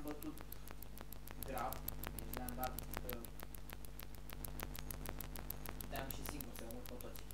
le-am bătut grav. Deci ne-am dat uh, Puteam și singur să mă pe toți.